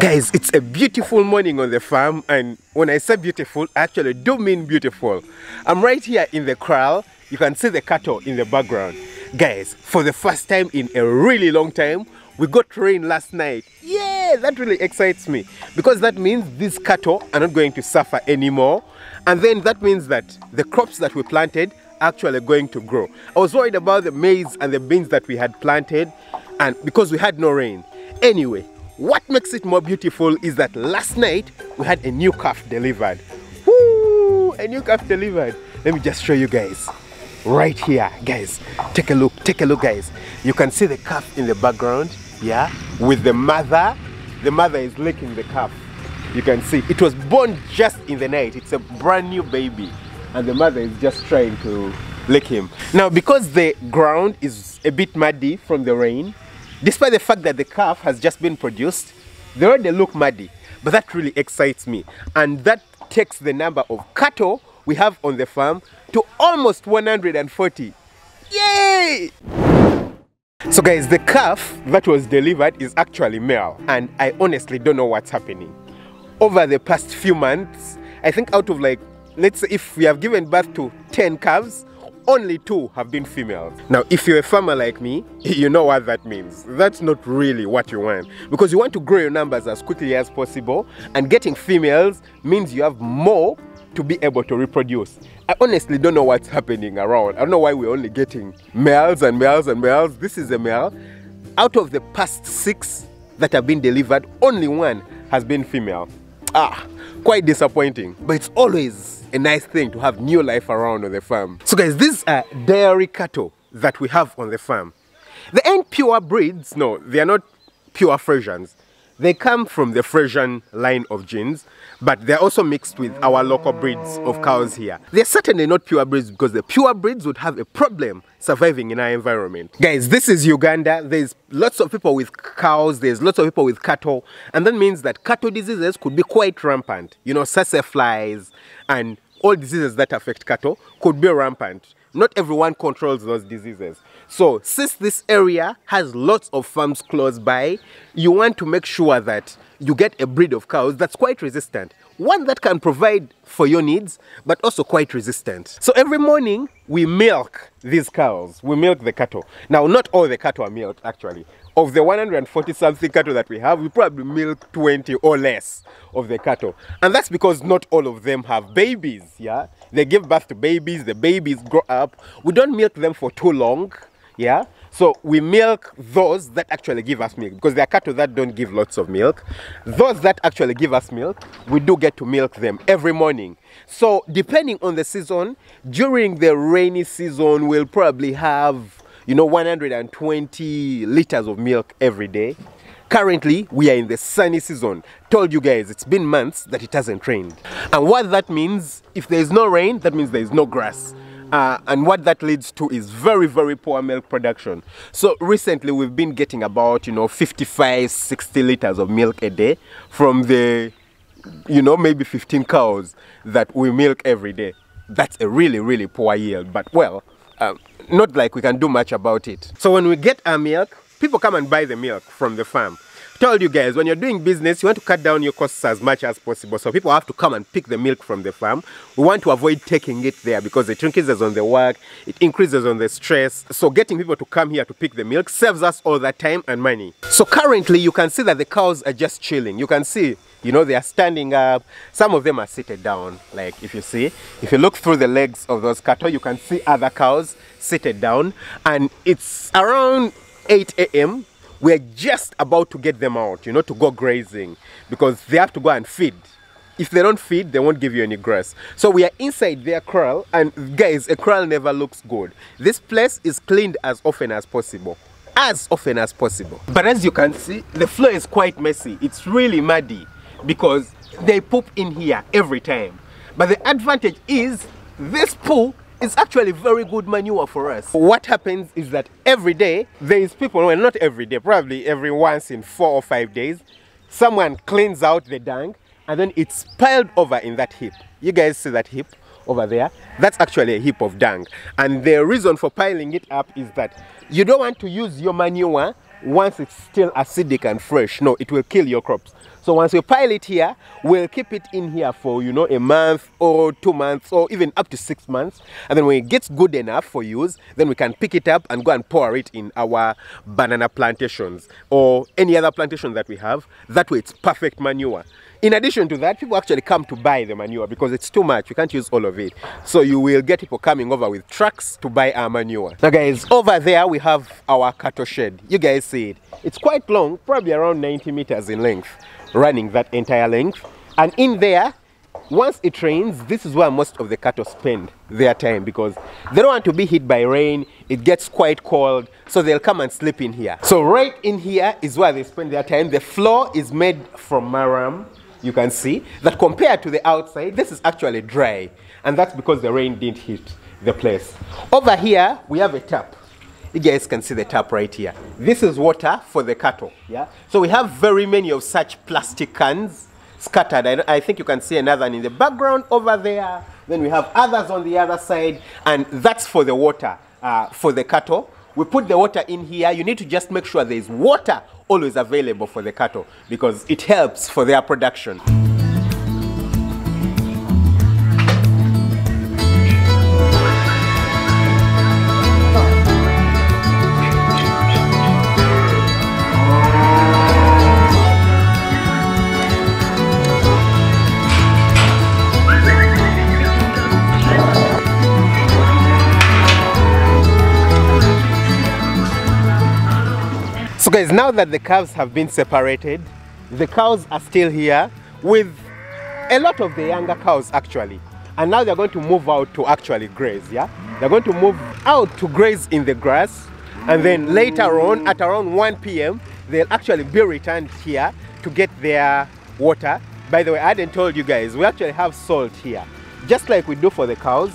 Guys, it's a beautiful morning on the farm, and when I say beautiful, I actually do mean beautiful. I'm right here in the kraal. You can see the cattle in the background. Guys, for the first time in a really long time, we got rain last night. Yeah, that really excites me because that means these cattle are not going to suffer anymore. And then that means that the crops that we planted are actually going to grow. I was worried about the maize and the beans that we had planted, and because we had no rain. Anyway, what makes it more beautiful is that last night we had a new calf delivered. Woo! A new calf delivered. Let me just show you guys. Right here, guys. Take a look. Take a look, guys. You can see the calf in the background. Yeah, with the mother. The mother is licking the calf. You can see it was born just in the night. It's a brand new baby, and the mother is just trying to lick him. Now, because the ground is a bit muddy from the rain, Despite the fact that the calf has just been produced, they already look muddy. But that really excites me. And that takes the number of cattle we have on the farm to almost 140. Yay! So guys, the calf that was delivered is actually male. And I honestly don't know what's happening. Over the past few months, I think out of like, let's say if we have given birth to 10 calves, only two have been females. Now, if you're a farmer like me, you know what that means. That's not really what you want because you want to grow your numbers as quickly as possible, and getting females means you have more to be able to reproduce. I honestly don't know what's happening around. I don't know why we're only getting males and males and males. This is a male. Out of the past six that have been delivered, only one has been female. Ah, quite disappointing. But it's always a nice thing to have new life around on the farm. So guys, these are dairy cattle that we have on the farm. They ain't pure breeds, no, they are not pure Friesians. They come from the Friesian line of genes, but they're also mixed with our local breeds of cows here. They're certainly not pure breeds because the pure breeds would have a problem surviving in our environment. Guys, this is Uganda. There's lots of people with cows, there's lots of people with cattle, and that means that cattle diseases could be quite rampant. You know, flies and all diseases that affect cattle could be rampant. Not everyone controls those diseases. So since this area has lots of farms close by, you want to make sure that you get a breed of cows that's quite resistant. One that can provide for your needs, but also quite resistant. So every morning we milk these cows, we milk the cattle. Now not all the cattle are milked actually of the 140 something cattle that we have, we probably milk 20 or less of the cattle. And that's because not all of them have babies, yeah? They give birth to babies, the babies grow up. We don't milk them for too long, yeah? So we milk those that actually give us milk because there are cattle that don't give lots of milk. Those that actually give us milk, we do get to milk them every morning. So depending on the season, during the rainy season, we'll probably have you know 120 liters of milk every day. Currently we are in the sunny season. Told you guys it's been months that it hasn't rained. And what that means if there is no rain that means there is no grass. Uh, and what that leads to is very very poor milk production. So recently we've been getting about you know 55 60 liters of milk a day from the you know maybe 15 cows that we milk every day. That's a really really poor yield. But well not like we can do much about it. So when we get our milk, people come and buy the milk from the farm. Told you guys, when you're doing business, you want to cut down your costs as much as possible. So people have to come and pick the milk from the farm. We want to avoid taking it there because it increases on the work, it increases on the stress. So getting people to come here to pick the milk saves us all that time and money. So currently you can see that the cows are just chilling. You can see you know they are standing up some of them are seated down like if you see if you look through the legs of those cattle you can see other cows seated down and it's around 8 a.m we're just about to get them out you know to go grazing because they have to go and feed. If they don't feed they won't give you any grass. So we are inside their kraal and guys a kraal never looks good. This place is cleaned as often as possible. As often as possible. But as you can see the floor is quite messy. It's really muddy because they poop in here every time. But the advantage is this poo is actually very good manure for us. What happens is that every day there is people, well not every day, probably every once in four or five days, someone cleans out the dung and then it's piled over in that heap. You guys see that heap over there? That's actually a heap of dung. And the reason for piling it up is that you don't want to use your manure once it's still acidic and fresh, no, it will kill your crops. So once we pile it here, we'll keep it in here for, you know, a month or two months or even up to six months. And then when it gets good enough for use, then we can pick it up and go and pour it in our banana plantations or any other plantation that we have. That way it's perfect manure. In addition to that, people actually come to buy the manure because it's too much. You can't use all of it. So you will get people coming over with trucks to buy our manure. Now guys, over there we have our cattle shed. You guys see it. It's quite long, probably around 90 meters in length running that entire length. And in there, once it rains, this is where most of the cattle spend their time because they don't want to be hit by rain. It gets quite cold, so they'll come and sleep in here. So right in here is where they spend their time. The floor is made from marram. You can see that compared to the outside, this is actually dry. And that's because the rain didn't hit the place. Over here, we have a tap you guys can see the tap right here. This is water for the cattle. Yeah. So we have very many of such plastic cans scattered. I, I think you can see another in the background over there. Then we have others on the other side, and that's for the water uh, for the cattle. We put the water in here. You need to just make sure there is water always available for the cattle because it helps for their production. Now that the calves have been separated, the cows are still here with a lot of the younger cows actually. And now they're going to move out to actually graze, yeah? They're going to move out to graze in the grass. And then later on, at around 1 p.m., they'll actually be returned here to get their water. By the way, I hadn't told you guys, we actually have salt here. Just like we do for the cows,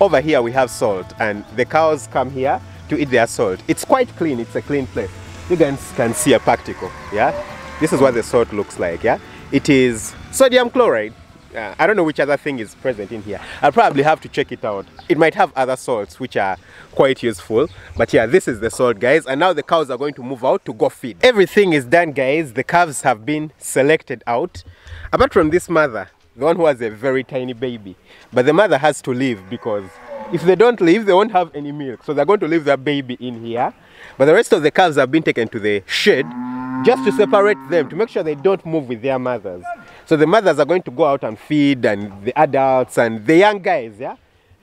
over here we have salt and the cows come here to eat their salt. It's quite clean, it's a clean place you guys can see a particle yeah this is what the salt looks like yeah it is sodium chloride uh, I don't know which other thing is present in here. I'll probably have to check it out. It might have other salts which are quite useful. But yeah, this is the salt, guys. And now the cows are going to move out to go feed. Everything is done, guys. The calves have been selected out. Apart from this mother, the one who has a very tiny baby. But the mother has to leave because if they don't leave, they won't have any milk. So they're going to leave their baby in here. But the rest of the calves have been taken to the shed just to separate them, to make sure they don't move with their mothers. So the mothers are going to go out and feed, and the adults and the young guys, yeah?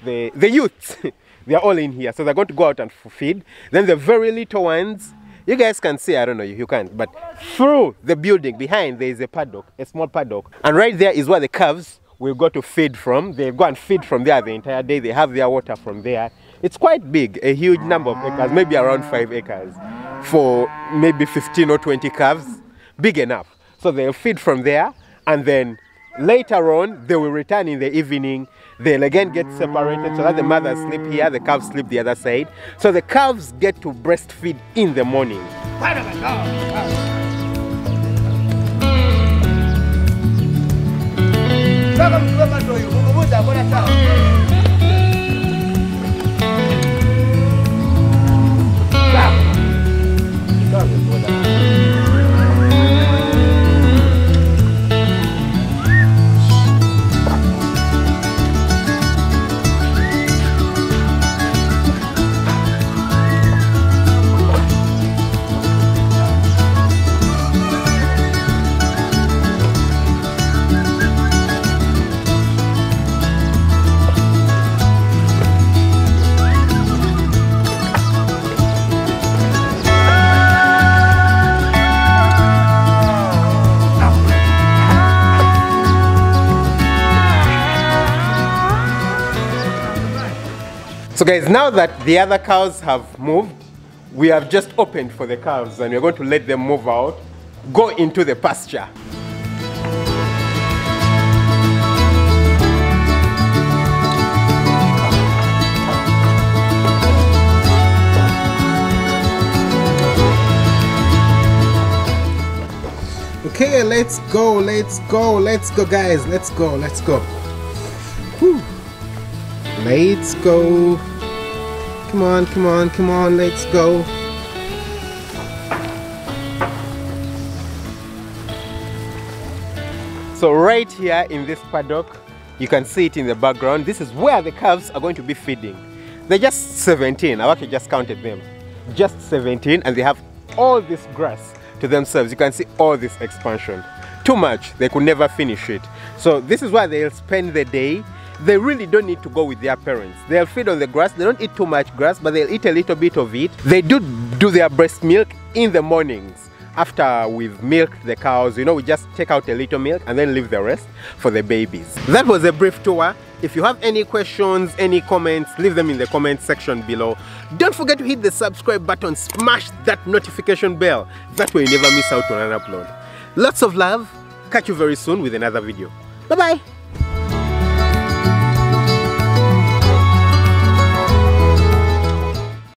The, the youths, they are all in here. So they're going to go out and feed. Then the very little ones, you guys can see, I don't know, if you can't, but through the building behind there is a paddock, a small paddock. And right there is where the calves will go to feed from. They go and feed from there the entire day. They have their water from there. It's quite big, a huge number of acres, maybe around five acres for maybe 15 or 20 calves, big enough. So they'll feed from there and then later on they will return in the evening. They'll again get separated so that the mothers sleep here, the calves sleep the other side. So the calves get to breastfeed in the morning. saka mtuwe matoyo ubuza kona sawa. Guys, now that the other cows have moved, we have just opened for the calves and we're going to let them move out, go into the pasture. Okay, let's go, let's go, let's go guys, let's go, let's go. Whew. Let's go. Come on, come on, come on, let's go. So right here in this paddock, you can see it in the background. This is where the calves are going to be feeding. They're just 17. I've actually just counted them. Just 17 and they have all this grass to themselves. You can see all this expansion. Too much. They could never finish it. So this is where they'll spend the day they really don't need to go with their parents. They'll feed on the grass. They don't eat too much grass, but they'll eat a little bit of it. They do do their breast milk in the mornings after we've milked the cows, you know, we just take out a little milk and then leave the rest for the babies. That was a brief tour. If you have any questions, any comments, leave them in the comment section below. Don't forget to hit the subscribe button, smash that notification bell. That way you never miss out on an upload. Lots of love. Catch you very soon with another video. Bye-bye.